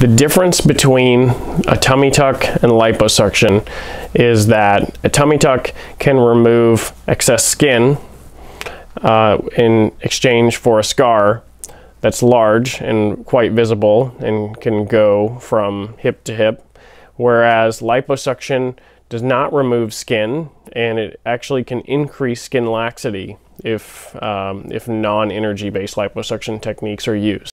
The difference between a tummy tuck and liposuction is that a tummy tuck can remove excess skin uh, in exchange for a scar that's large and quite visible and can go from hip to hip, whereas liposuction does not remove skin and it actually can increase skin laxity if, um, if non-energy based liposuction techniques are used.